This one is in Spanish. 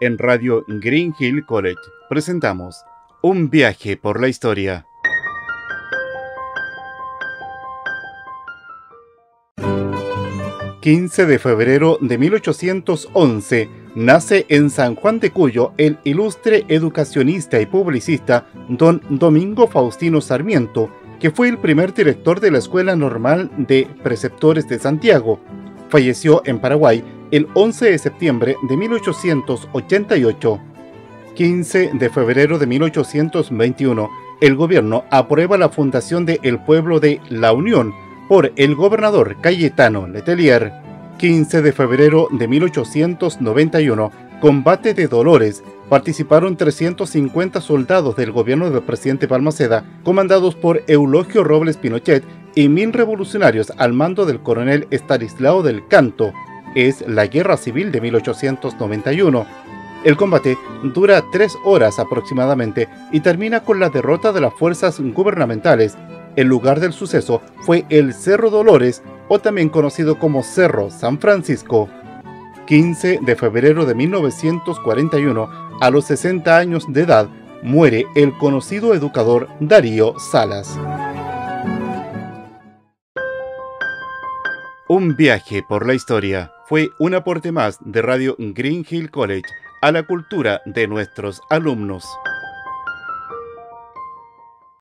En Radio Green Hill College presentamos Un viaje por la historia. ...15 de febrero de 1811... ...nace en San Juan de Cuyo... ...el ilustre educacionista y publicista... ...don Domingo Faustino Sarmiento... ...que fue el primer director de la Escuela Normal de Preceptores de Santiago... ...falleció en Paraguay el 11 de septiembre de 1888. 15 de febrero de 1821, el gobierno aprueba la fundación de El Pueblo de La Unión por el gobernador Cayetano Letelier. 15 de febrero de 1891, combate de Dolores, participaron 350 soldados del gobierno del presidente Balmaceda, comandados por Eulogio Robles Pinochet y mil revolucionarios al mando del coronel Estanislao del Canto, es la Guerra Civil de 1891. El combate dura tres horas aproximadamente y termina con la derrota de las fuerzas gubernamentales. El lugar del suceso fue el Cerro Dolores, o también conocido como Cerro San Francisco. 15 de febrero de 1941, a los 60 años de edad, muere el conocido educador Darío Salas. Un viaje por la historia fue un aporte más de Radio Green Hill College a la cultura de nuestros alumnos.